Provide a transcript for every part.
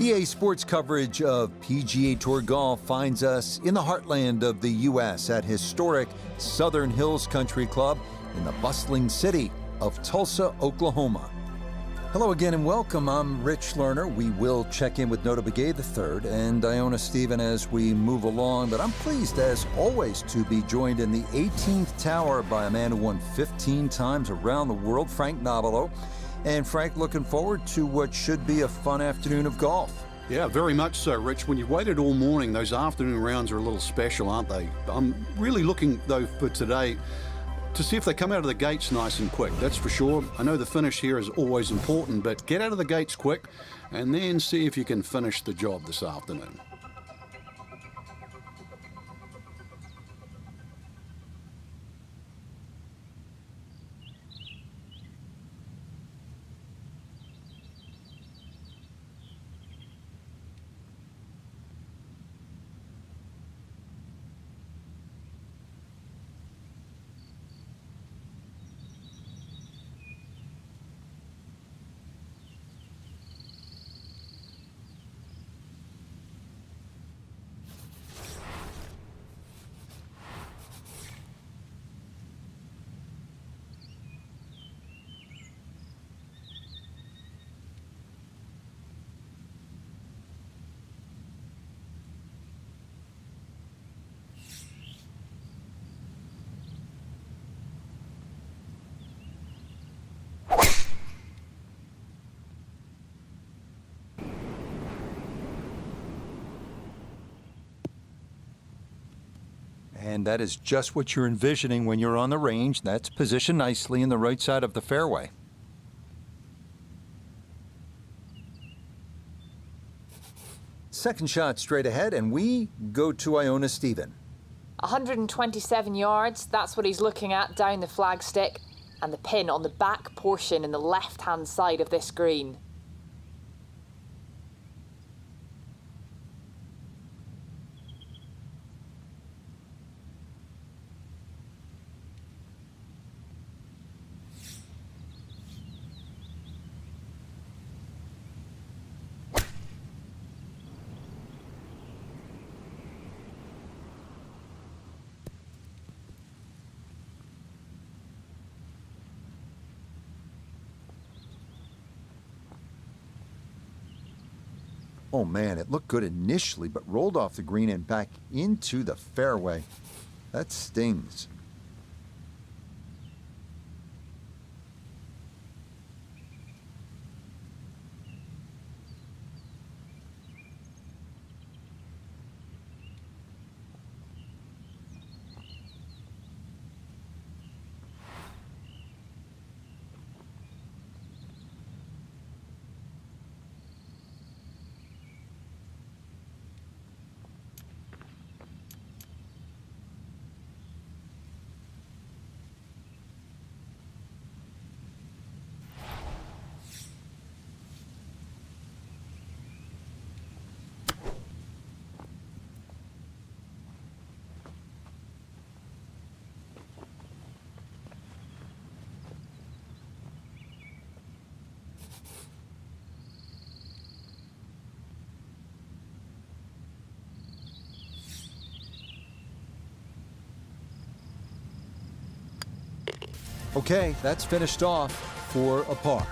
EA Sports coverage of PGA Tour golf finds us in the heartland of the U.S. at historic Southern Hills Country Club in the bustling city of Tulsa, Oklahoma. Hello again and welcome. I'm Rich Lerner. We will check in with Notah Begay III and Iona Stephen as we move along, but I'm pleased, as always, to be joined in the 18th tower by a man who won 15 times around the world, Frank Nobilo. And Frank, looking forward to what should be a fun afternoon of golf. Yeah, very much so, Rich. When you've waited all morning, those afternoon rounds are a little special, aren't they? I'm really looking, though, for today to see if they come out of the gates nice and quick. That's for sure. I know the finish here is always important, but get out of the gates quick and then see if you can finish the job this afternoon. And that is just what you're envisioning when you're on the range. That's positioned nicely in the right side of the fairway. Second shot straight ahead, and we go to Iona Stephen. 127 yards, that's what he's looking at down the flagstick, and the pin on the back portion in the left hand side of this green. Oh man, it looked good initially, but rolled off the green and back into the fairway. That stings. Okay, that's finished off for a par.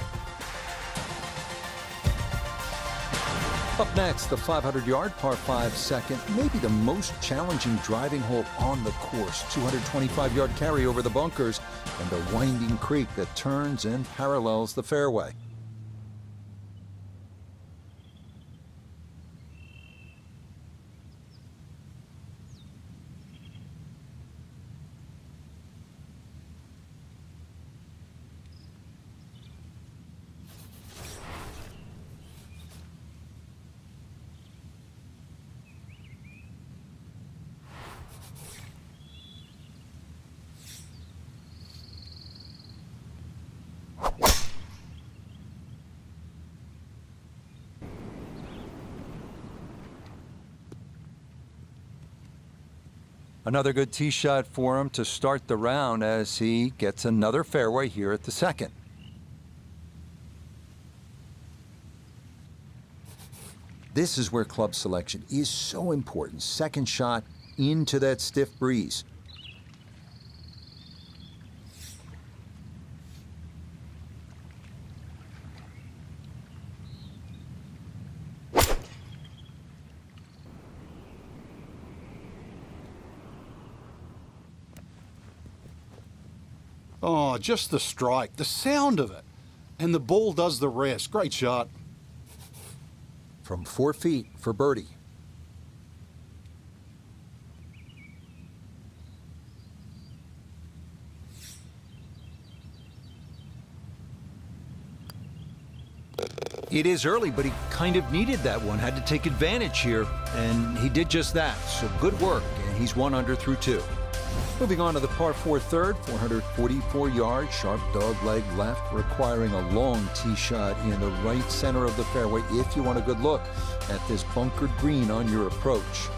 Up next, the 500-yard par 5 second, maybe the most challenging driving hole on the course. 225-yard carry over the bunkers and a winding creek that turns and parallels the fairway. Another good tee shot for him to start the round as he gets another fairway here at the second. This is where club selection is so important. Second shot into that stiff breeze. Oh, just the strike, the sound of it. And the ball does the rest. Great shot. From four feet for birdie. It is early, but he kind of needed that one, had to take advantage here, and he did just that. So good work, and he's one under through two. Moving on to the par 4 third, 444 yards, sharp dog leg left, requiring a long tee shot in the right center of the fairway if you want a good look at this bunkered green on your approach.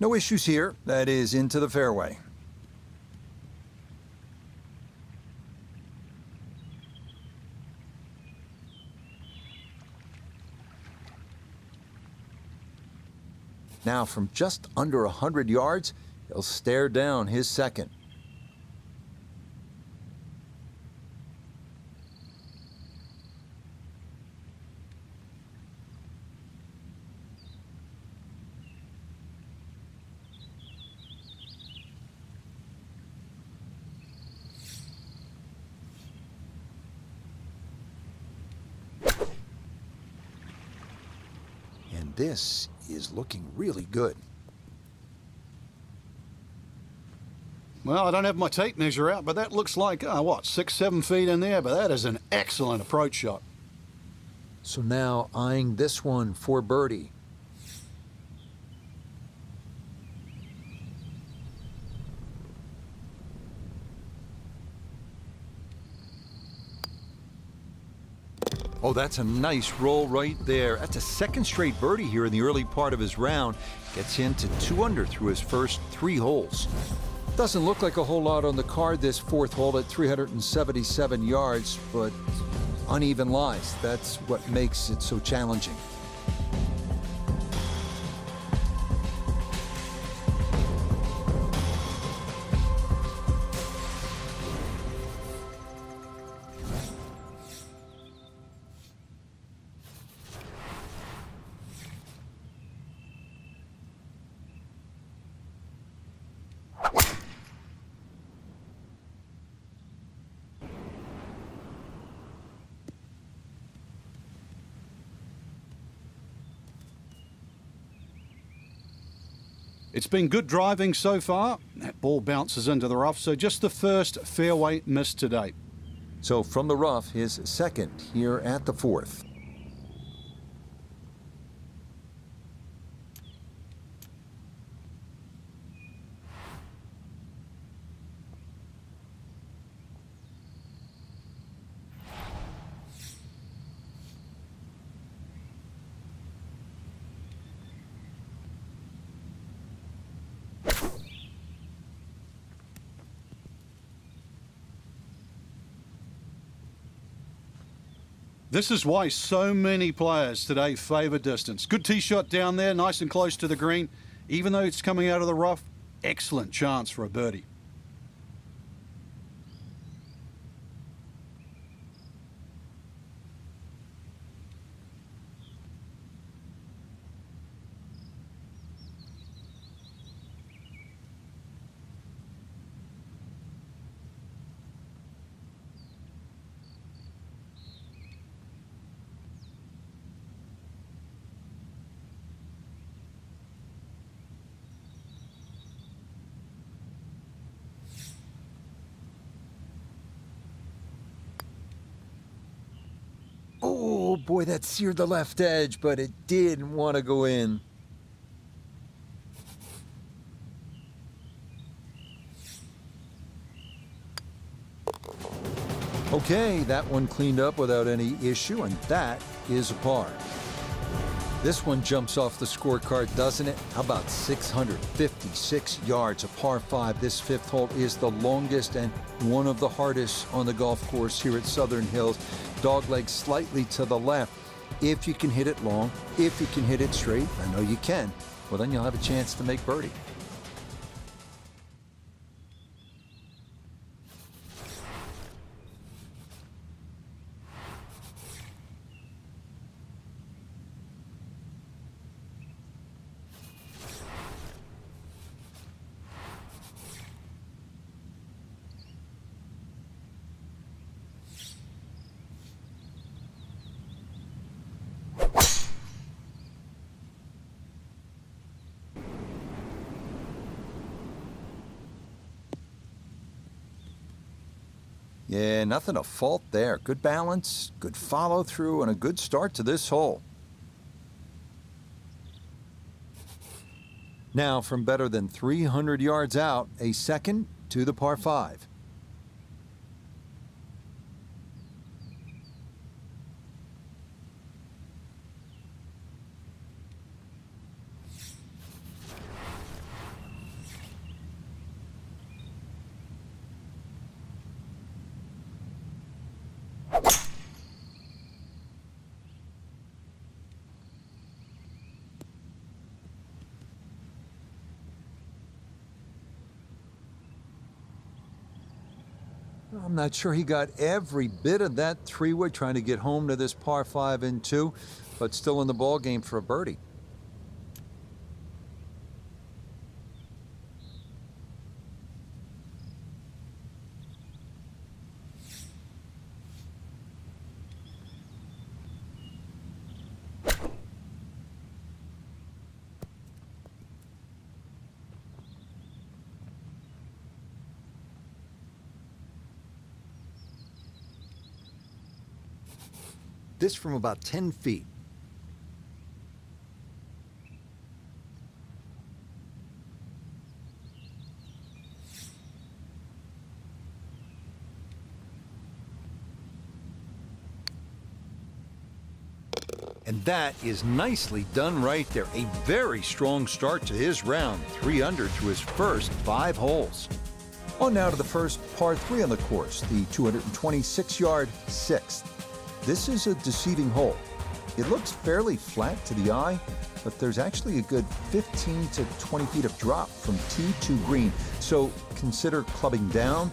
No issues here. That is into the fairway. Now, from just under 100 yards, he'll stare down his second. And this is looking really good. Well, I don't have my tape measure out, but that looks like, uh, what, six, seven feet in there? But that is an excellent approach shot. So now eyeing this one for birdie. Oh, that's a nice roll right there. That's a second straight birdie here in the early part of his round. Gets into two under through his first three holes. Doesn't look like a whole lot on the card this fourth hole at 377 yards, but uneven lies. That's what makes it so challenging. Been good driving so far. That ball bounces into the rough, so just the first fairway miss to date. So from the rough, his second here at the fourth. This is why so many players today favour distance. Good tee shot down there, nice and close to the green. Even though it's coming out of the rough, excellent chance for a birdie. Boy, that seared the left edge, but it didn't want to go in. Okay, that one cleaned up without any issue, and that is a par. This one jumps off the scorecard, doesn't it? How about 656 yards, a par 5. This fifth hole is the longest and one of the hardest on the golf course here at Southern Hills. Dogleg slightly to the left. If you can hit it long, if you can hit it straight, I know you can, well, then you'll have a chance to make birdie. Yeah, nothing to fault there. Good balance, good follow through, and a good start to this hole. Now, from better than 300 yards out, a second to the par 5. I'm not sure he got every bit of that three-wood trying to get home to this par five and two, but still in the ball game for a birdie. This from about 10 feet. And that is nicely done right there. A very strong start to his round. Three under to his first five holes. On now to the first par three on the course, the 226 yard sixth. This is a deceiving hole. It looks fairly flat to the eye, but there's actually a good 15 to 20 feet of drop from tee to green. So consider clubbing down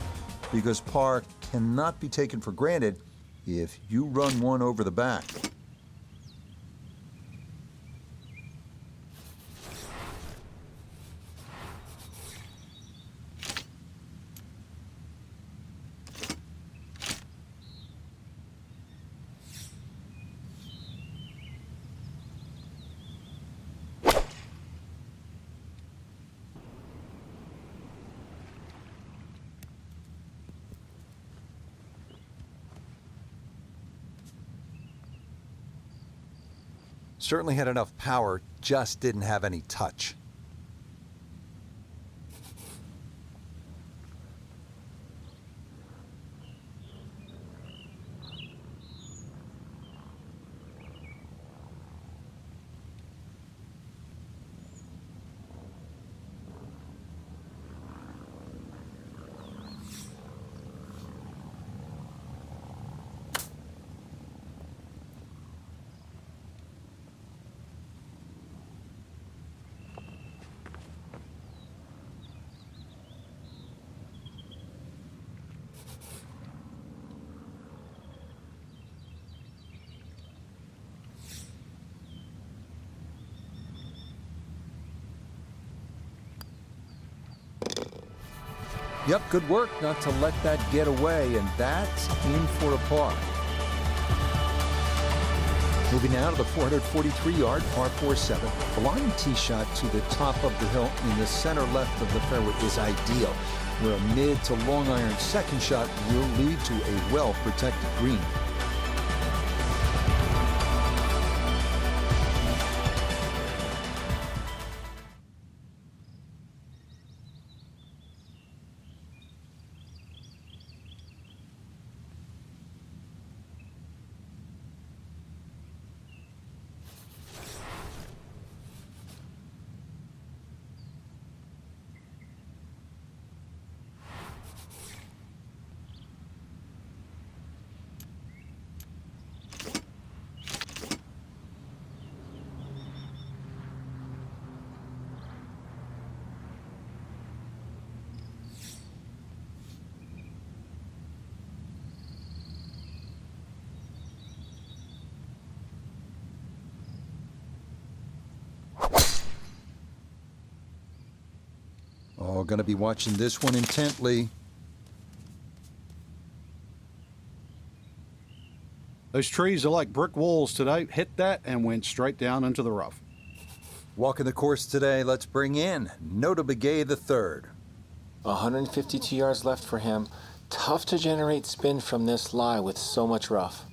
because par cannot be taken for granted if you run one over the back. Certainly had enough power, just didn't have any touch. Yep, good work not to let that get away, and that's in for a par. Moving now to the 443-yard par 4-7. Blind tee shot to the top of the hill in the center left of the fairway is ideal, where a mid to long iron second shot will lead to a well-protected green. Going to be watching this one intently. Those trees are like brick walls today. Hit that and went straight down into the rough. Walking the course today, let's bring in Notah Begay III. 152 yards left for him. Tough to generate spin from this lie with so much rough.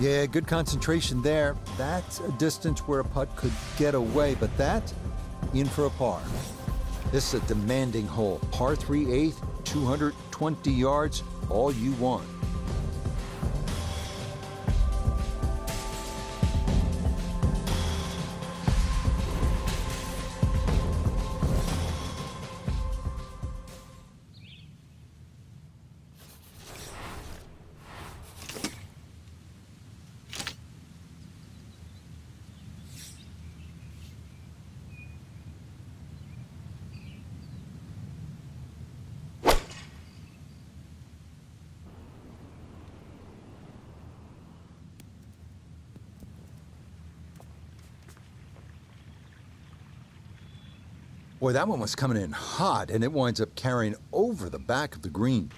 Yeah, good concentration there. That's a distance where a putt could get away, but that, in for a par. This is a demanding hole. Par 3 8, 220 yards, all you want. That one was coming in hot, and it winds up carrying over the back of the green.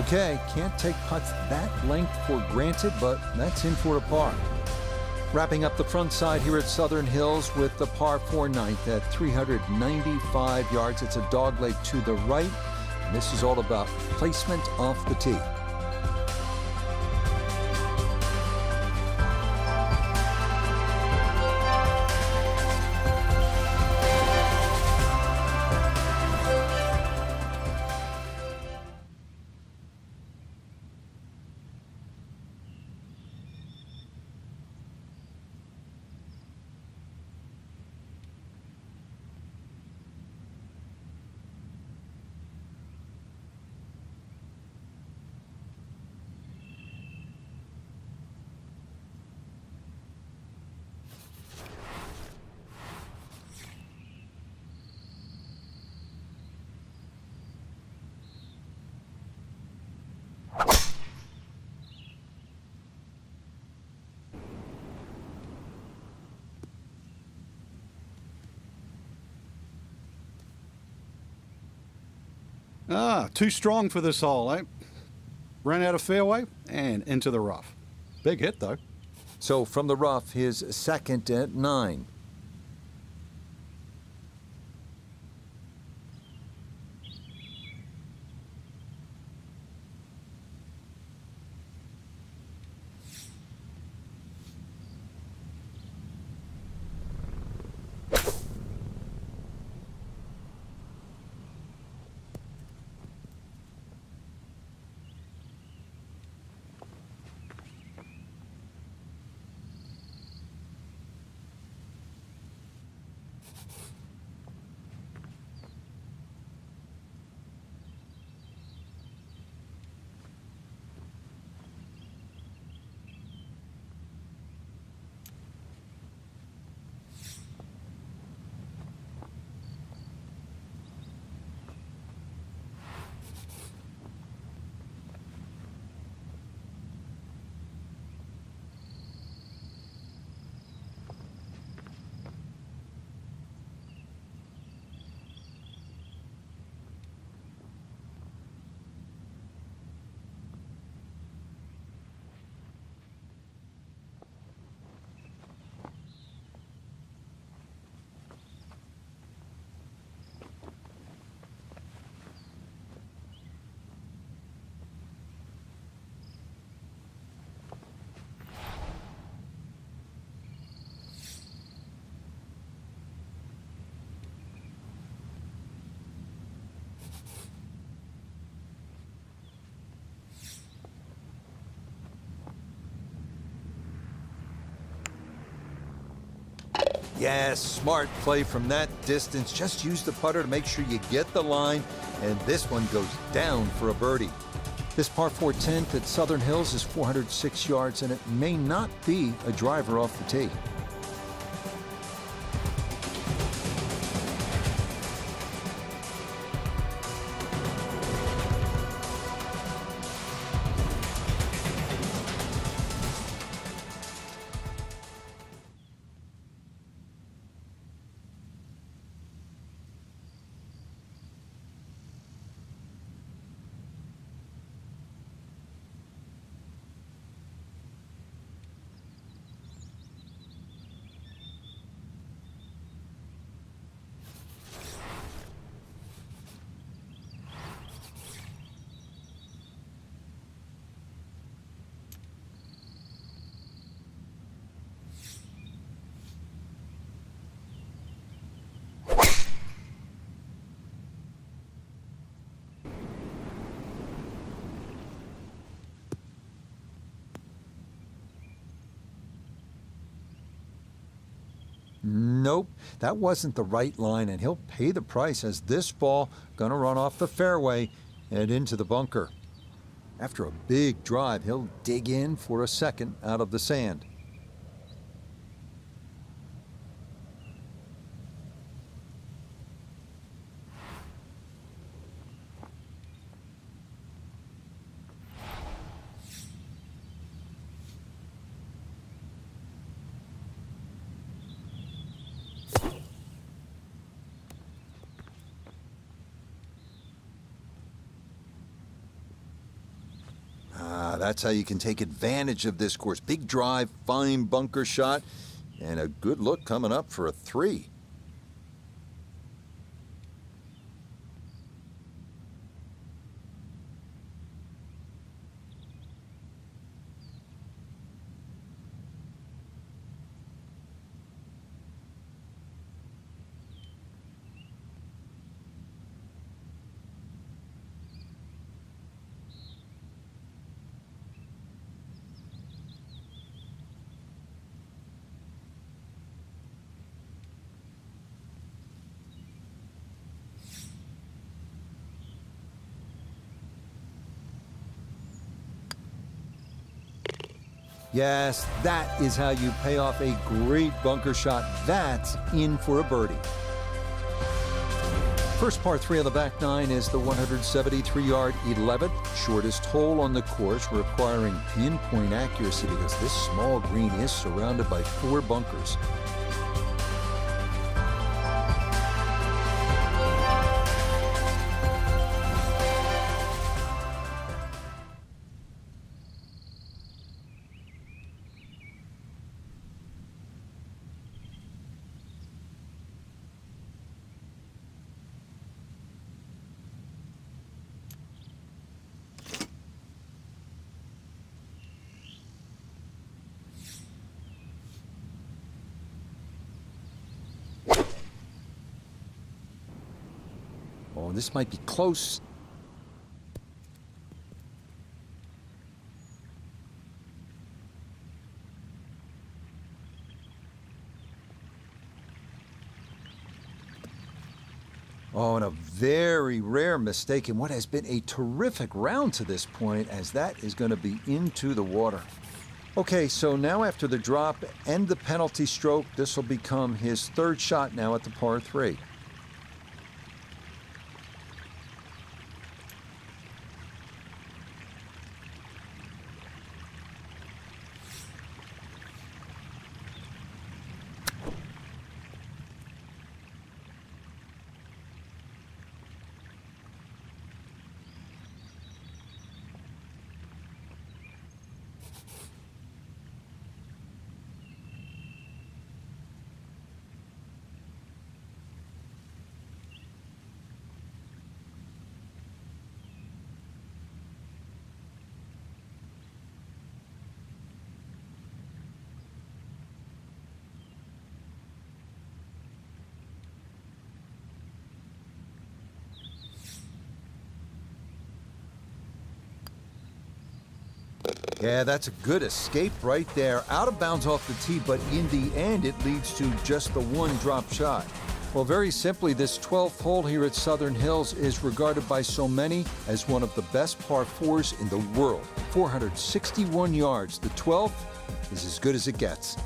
Okay, can't take putts that length for granted, but that's in for a par. Wrapping up the front side here at Southern Hills with the par 4 ninth at 395 yards. It's a dogleg to the right. And this is all about placement off the tee. Ah, too strong for this hole, eh? Ran out of fairway and into the rough. Big hit, though. So from the rough, his second at nine. Yes, smart play from that distance. Just use the putter to make sure you get the line, and this one goes down for a birdie. This par 4 10th at Southern Hills is 406 yards, and it may not be a driver off the tee. Nope, that wasn't the right line, and he'll pay the price as this ball gonna run off the fairway and into the bunker. After a big drive, he'll dig in for a second out of the sand. That's how you can take advantage of this course. Big drive, fine bunker shot, and a good look coming up for a three. Yes, that is how you pay off a great bunker shot. That's in for a birdie. First par three of the back nine is the 173 yard 11th, shortest hole on the course, requiring pinpoint accuracy because this small green is surrounded by four bunkers. Oh, this might be close. Oh, and a very rare mistake in what has been a terrific round to this point, as that is going to be into the water. Okay, so now after the drop and the penalty stroke, this will become his third shot now at the par three. Yeah, that's a good escape right there. Out of bounds off the tee, but in the end, it leads to just the one drop shot. Well, very simply, this 12th hole here at Southern Hills is regarded by so many as one of the best par fours in the world. 461 yards. The 12th is as good as it gets.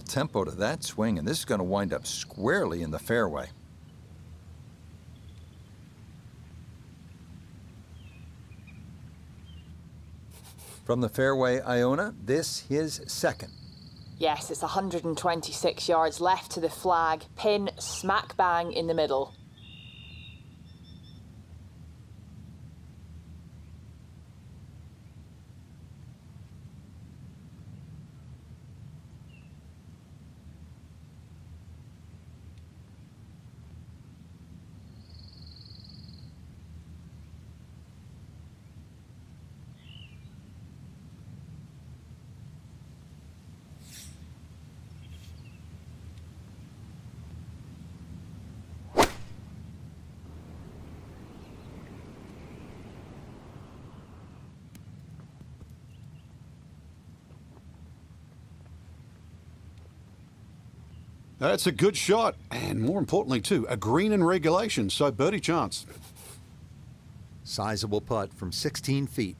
Tempo to that swing, and this is going to wind up squarely in the fairway. From the fairway, Iona, this his second. Yes, it's 126 yards left to the flag, pin smack bang in the middle. That's a good shot, and more importantly, too, a green in regulation, so birdie chance. Sizable putt from 16 feet.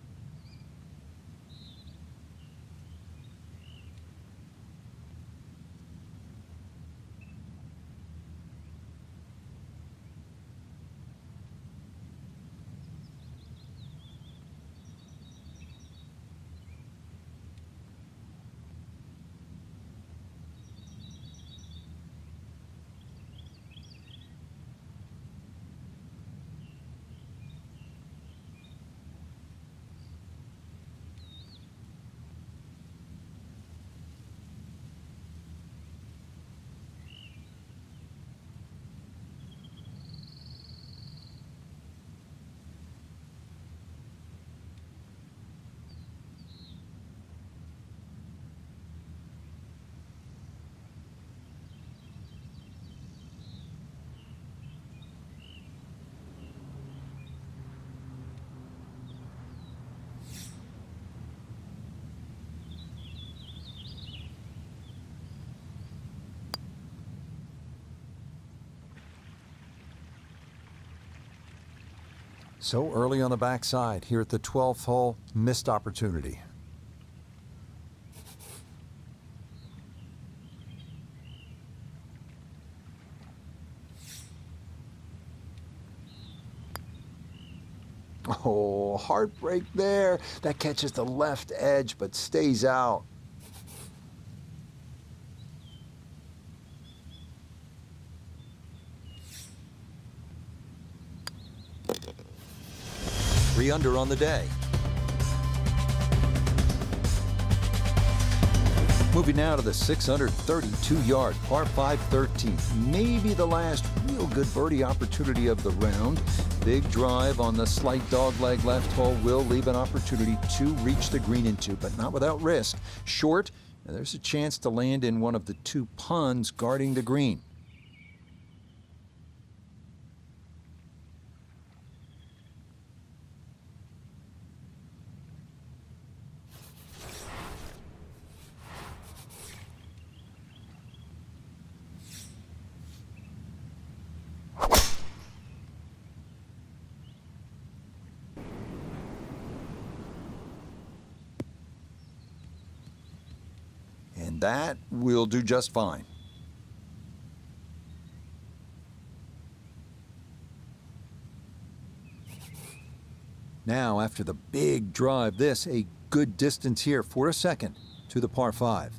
So early on the backside here at the 12th hole, missed opportunity. Oh, heartbreak there. That catches the left edge but stays out. Three under on the day. Moving now to the 632 yard par 5 13th. Maybe the last real good birdie opportunity of the round. Big drive on the slight dogleg left hole will leave an opportunity to reach the green into, but not without risk. Short, and there's a chance to land in one of the two ponds guarding the green. And will do just fine. Now, after the big drive, this a good distance here for a second to the par 5.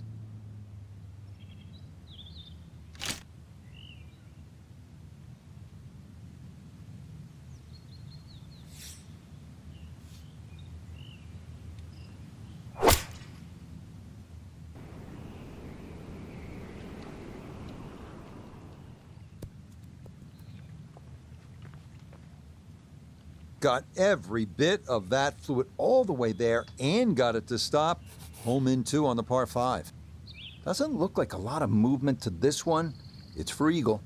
Got every bit of that fluid all the way there and got it to stop. Home in two on the par five. Doesn't look like a lot of movement to this one. It's for Eagle.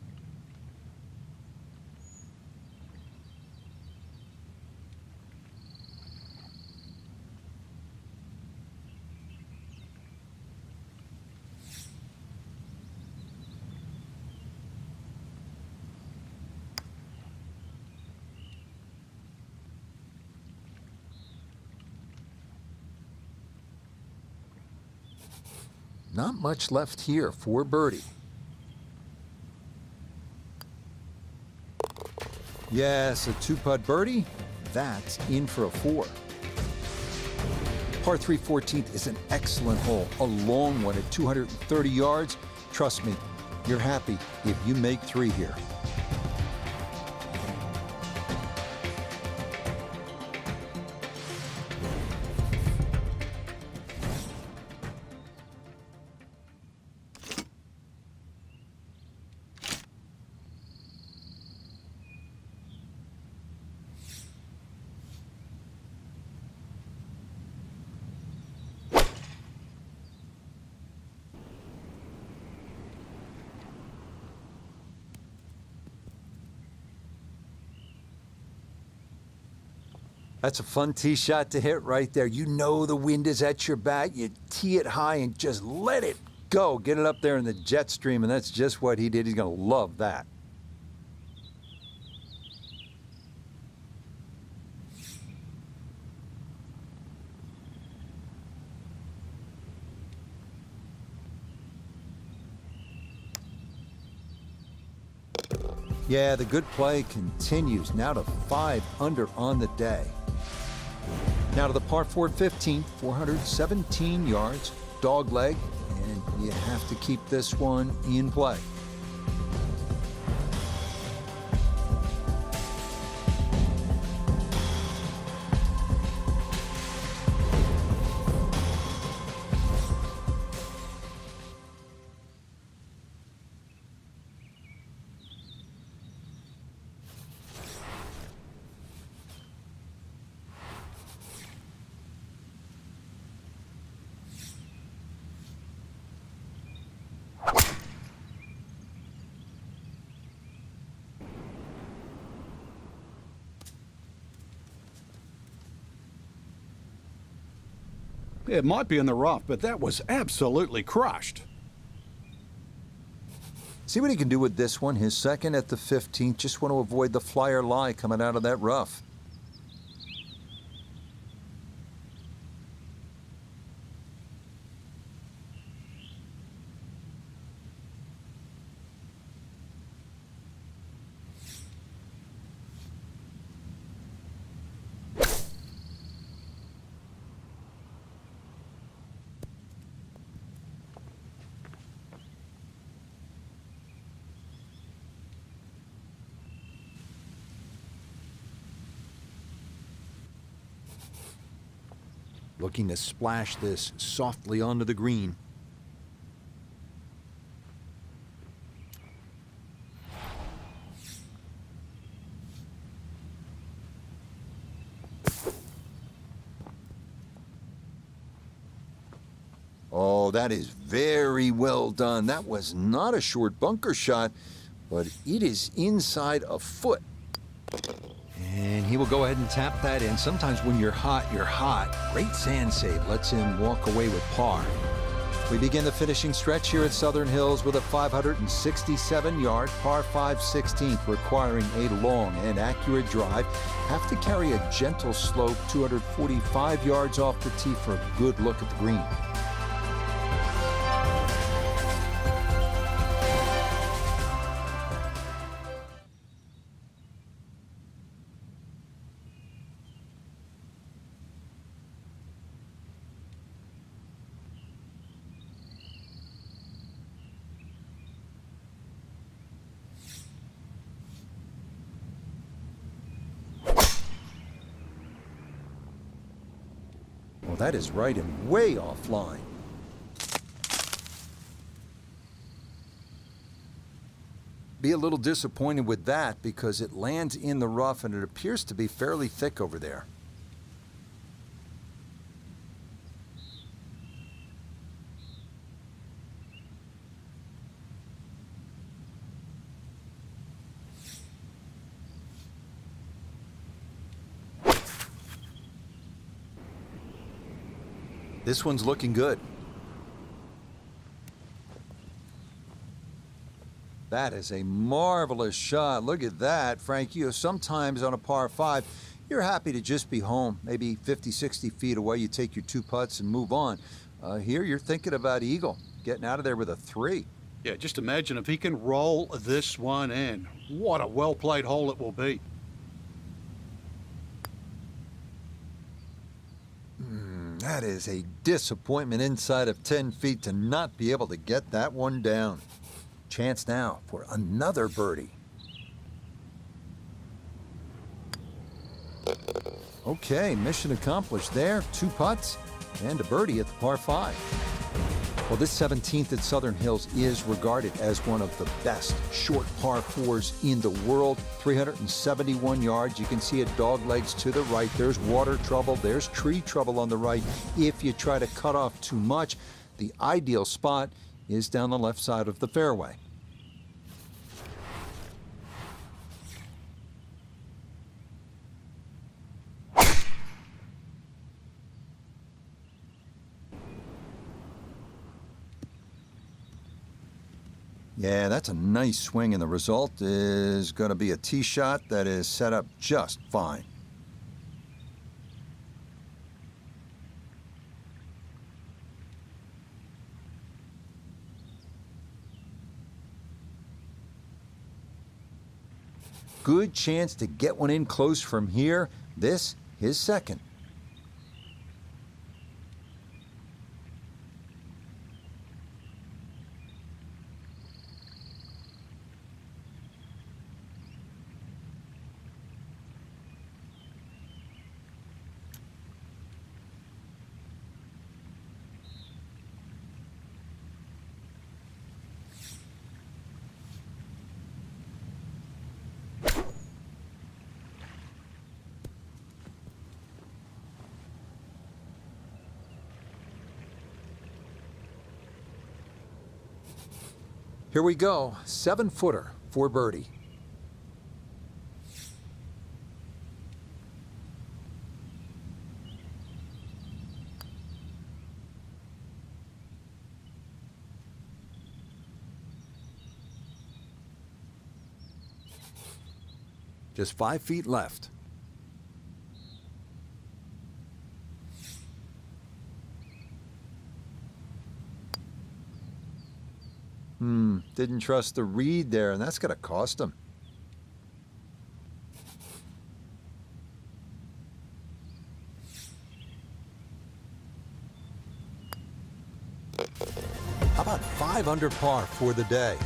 Not much left here for birdie. Yes, a two putt birdie. That's in for a four. Par 3 14th is an excellent hole, a long one at 230 yards. Trust me, you're happy if you make three here. That's a fun tee shot to hit right there. You know the wind is at your back. You tee it high and just let it go. Get it up there in the jet stream, and that's just what he did. He's going to love that. Yeah, the good play continues. Now to five under on the day. Now to the par 4 15, 417 yards, dog leg, and you have to keep this one in play. It might be in the rough, but that was absolutely crushed. See what he can do with this one. His second at the 15th. Just want to avoid the flyer lie coming out of that rough. Looking to splash this softly onto the green. Oh, that is very well done. That was not a short bunker shot, but it is inside a foot. He will go ahead and tap that in. Sometimes when you're hot, you're hot. Great sand save lets him walk away with par. We begin the finishing stretch here at Southern Hills with a 567 yard par 5 16th, requiring a long and accurate drive. Have to carry a gentle slope 245 yards off the tee for a good look at the green. That is right and way offline. Be a little disappointed with that because it lands in the rough and it appears to be fairly thick over there. This one's looking good. That is a marvelous shot. Look at that, Frank. You know, sometimes on a par five, you're happy to just be home. Maybe 50, 60 feet away, you take your two putts and move on. Uh, here, you're thinking about Eagle, getting out of there with a three. Yeah, just imagine if he can roll this one in. What a well played hole it will be. That is a disappointment inside of 10 feet to not be able to get that one down. Chance now for another birdie. Okay, mission accomplished there. Two putts and a birdie at the par five. Well, this 17th at Southern Hills is regarded as one of the best short par fours in the world. 371 yards. You can see it dog legs to the right. There's water trouble. There's tree trouble on the right. If you try to cut off too much, the ideal spot is down the left side of the fairway. Yeah, that's a nice swing, and the result is going to be a tee shot that is set up just fine. Good chance to get one in close from here. This, his second. Here we go. Seven footer for birdie. Just five feet left. Didn't trust the read there, and that's going to cost him. How about five under par for the day?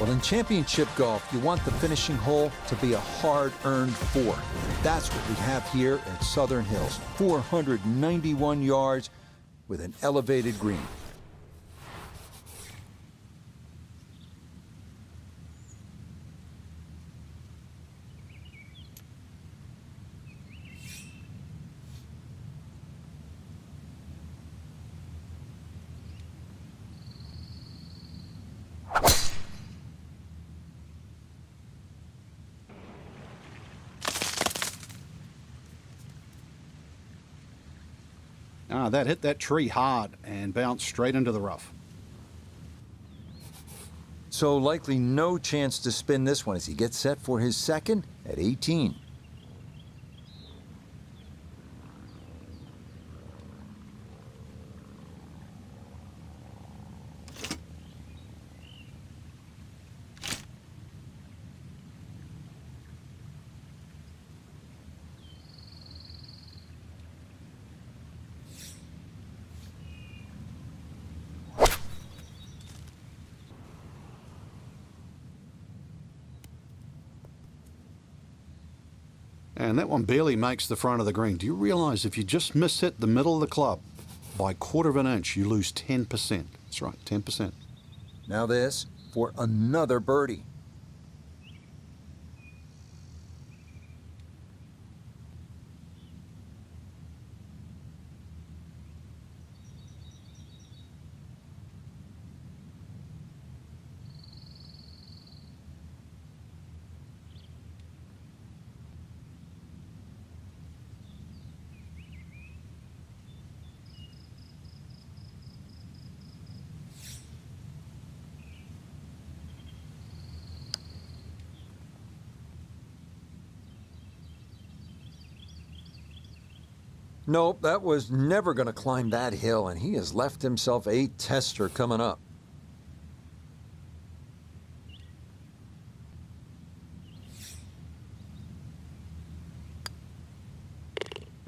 Well, in championship golf, you want the finishing hole to be a hard-earned four. That's what we have here at Southern Hills. 491 yards with an elevated green. Ah, that hit that tree hard and bounced straight into the rough. So likely no chance to spin this one as he gets set for his second at 18. And that one barely makes the front of the green. Do you realize if you just miss hit the middle of the club by a quarter of an inch, you lose 10%? That's right, 10%. Now this for another birdie. Nope, that was never going to climb that hill, and he has left himself a tester coming up.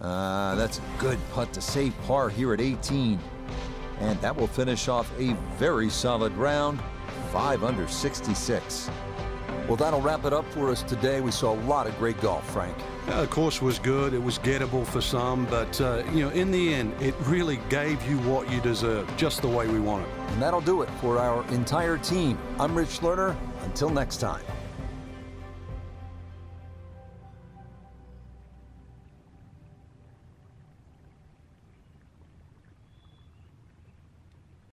Ah, uh, that's a good putt to save par here at 18. And that will finish off a very solid round, 5 under 66. Well, that'll wrap it up for us today. We saw a lot of great golf, Frank. Uh, the course was good. It was gettable for some, but uh, you know, in the end, it really gave you what you deserve, just the way we want it. And that'll do it for our entire team. I'm Rich Lerner. Until next time.